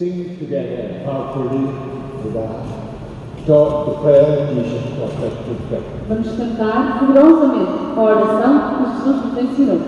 sing together powerfully with us. God declare Jesus perfected faith. Vamos cantar poderosamente a oração que Jesus nos ensinou.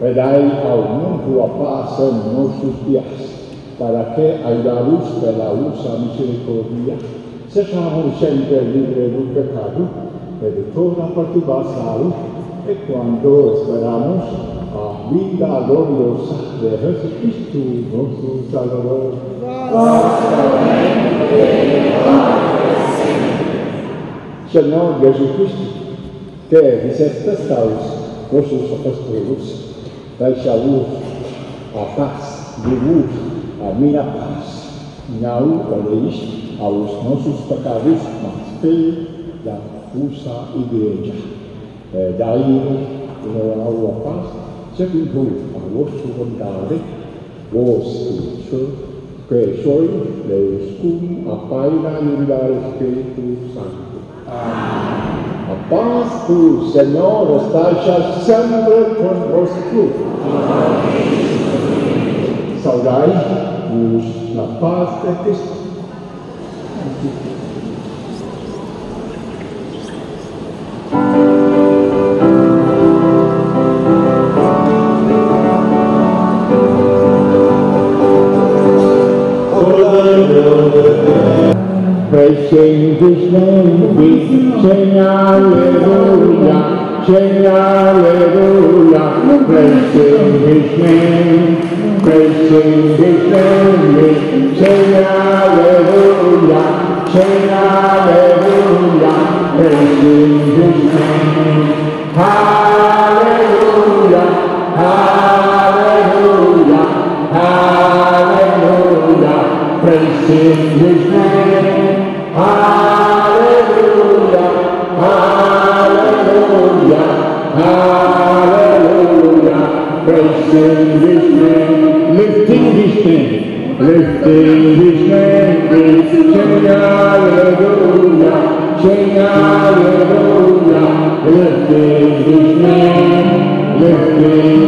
Pedai ao mundo a paz en nuestros días, para que a la luz de la usa misericordia sejamos siempre libres del pecado, y de toda perturbación, y cuando esperamos a vida gloriosa de Jesucristo nuestro Salvador. Señor Jesucristo, que visitaste nuestros estrellos, vossos apóstolos, deixa-vos a paz de vos, a minha paz. Não olheis aos nossos pecados, mas da vossa igreja. Eh, Dai a paz, segundo a vossa vontade, vos que sois Deus cum a Pai da e Espírito Santo. A paz do Senhor esteja sempre convosco. Saudai-vos na paz de Cristo. Sing hallelujah. Praising His name, praising His name, sing hallelujah, sing hallelujah. Praising His name, hallelujah, hallelujah, hallelujah. Praising His name. Lifting lifting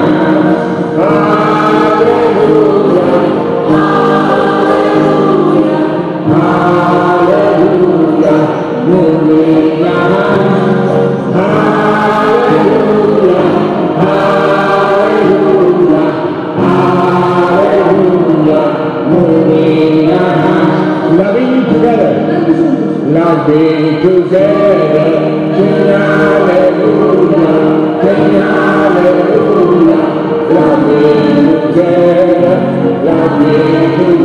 Hallelujah.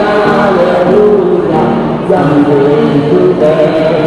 Hallelujah, dâng nguyện chúa về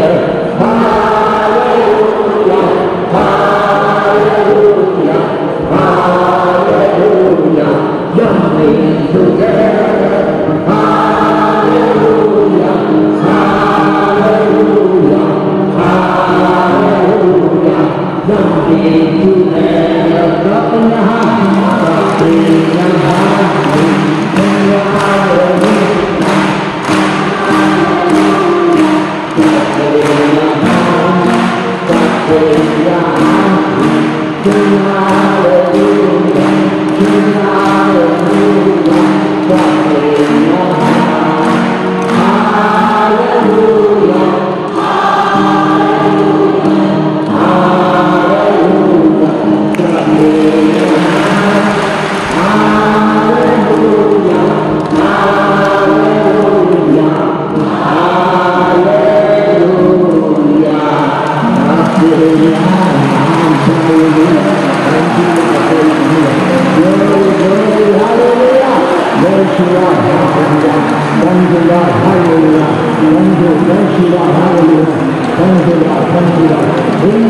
In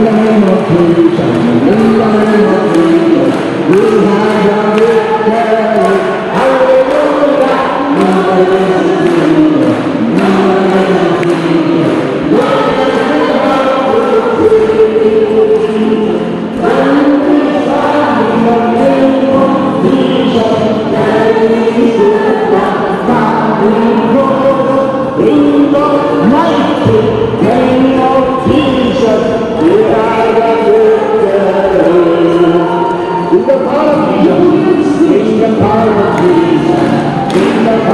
the name of Jesus, in the name of Jesus, we have power of Jesus, in the